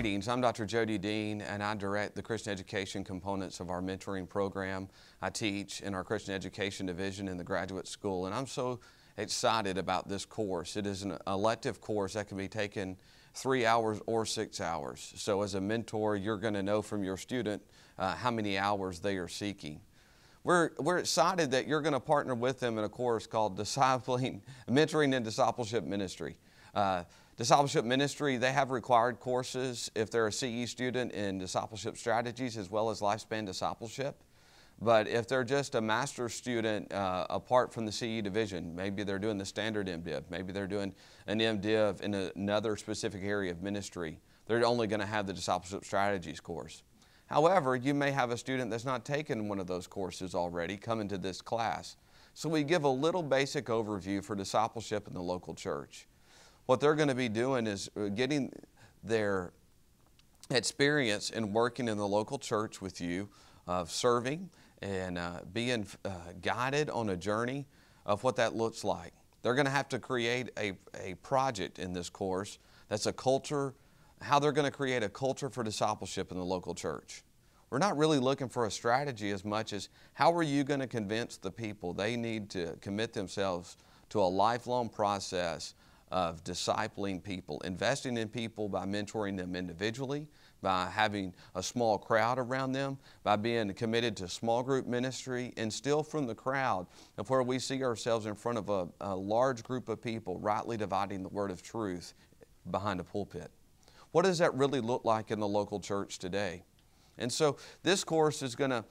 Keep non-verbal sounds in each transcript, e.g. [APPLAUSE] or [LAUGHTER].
Greetings. I'm Dr. Jody Dean, and I direct the Christian education components of our mentoring program. I teach in our Christian education division in the graduate school, and I'm so excited about this course. It is an elective course that can be taken three hours or six hours. So, as a mentor, you're going to know from your student uh, how many hours they are seeking. We're, we're excited that you're going to partner with them in a course called [LAUGHS] Discipling, Mentoring and Discipleship Ministry. Uh, discipleship Ministry, they have required courses if they're a CE student in discipleship strategies as well as lifespan discipleship. But if they're just a master's student uh, apart from the CE division, maybe they're doing the standard MDiv, maybe they're doing an MDiv in another specific area of ministry, they're only going to have the discipleship strategies course. However, you may have a student that's not taken one of those courses already come into this class. So we give a little basic overview for discipleship in the local church. What they're going to be doing is uh, getting their experience in working in the local church with you, of serving, and uh, being uh, guided on a journey of what that looks like. They're going to have to create a, a project in this course that's a culture, how they're going to create a culture for discipleship in the local church. We're not really looking for a strategy as much as how are you going to convince the people they need to commit themselves to a lifelong process of discipling people, investing in people by mentoring them individually, by having a small crowd around them, by being committed to small group ministry, and still from the crowd of where we see ourselves in front of a, a large group of people rightly dividing the word of truth behind a pulpit. What does that really look like in the local church today? And so this course is going to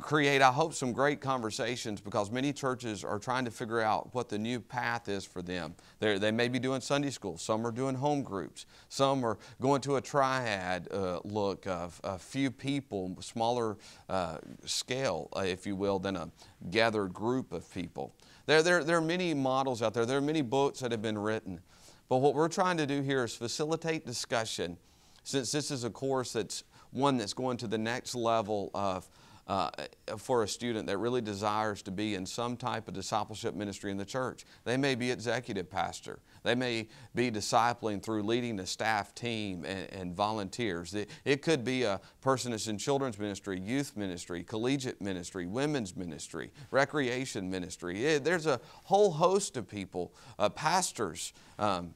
create, I hope, some great conversations because many churches are trying to figure out what the new path is for them. They're, they may be doing Sunday school, some are doing home groups, some are going to a triad uh, look of a few people, smaller uh, scale, uh, if you will, than a gathered group of people. There, there, there are many models out there, there are many books that have been written. But what we're trying to do here is facilitate discussion since this is a course that's one that's going to the next level of uh, for a student that really desires to be in some type of discipleship ministry in the church. They may be executive pastor. They may be discipling through leading a staff team and, and volunteers. It, it, could be a person that's in children's ministry, youth ministry, collegiate ministry, women's ministry, recreation ministry. It, there's a whole host of people, uh, pastors. Um,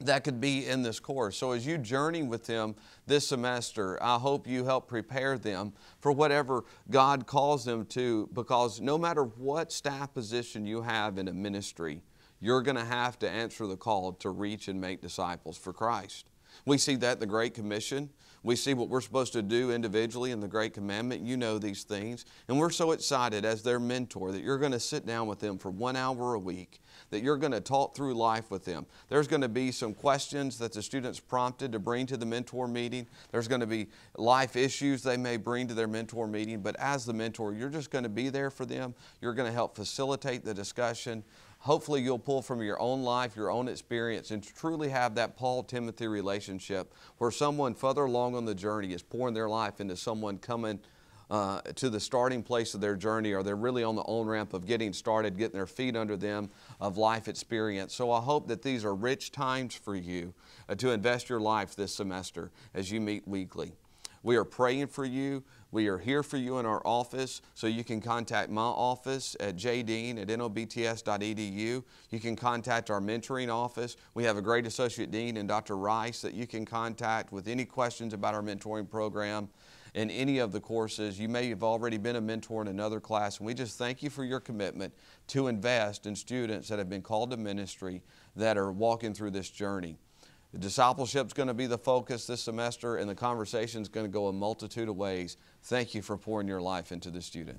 that could be in this course. So, as you journey with them this semester, I hope you help prepare them for whatever God calls them to, because no matter what staff position you have in a ministry, you're going to have to answer the call to reach and make disciples for Christ. We see that in the Great Commission. We see what we're supposed to do individually in the Great Commandment. You know these things. And we're so excited as their mentor that you're going to sit down with them for one hour a week, that you're going to talk through life with them. There's going to be some questions that the students prompted to bring to the mentor meeting. There's going to be life issues they may bring to their mentor meeting. But as the mentor, you're just going to be there for them. You're going to help facilitate the discussion hopefully you'll pull from your own life, your own experience, and truly have that Paul Timothy relationship where someone further along on the journey is pouring their life into someone coming uh, to the starting place of their journey, or they're really on the on ramp of getting started, getting their feet under them of life experience. So I hope that these are rich times for you uh, to invest your life this semester as you meet weekly. We are praying for you. We are here for you in our office, so you can contact my office at jdean at nobts.edu. You can contact our mentoring office. We have a great associate dean and Dr. Rice that you can contact with any questions about our mentoring program in any of the courses. You may have already been a mentor in another class, and we just thank you for your commitment to invest in students that have been called to ministry that are walking through this journey. The discipleship is going to be the focus this semester, and the conversation is going to go a multitude of ways. Thank you for pouring your life into the student.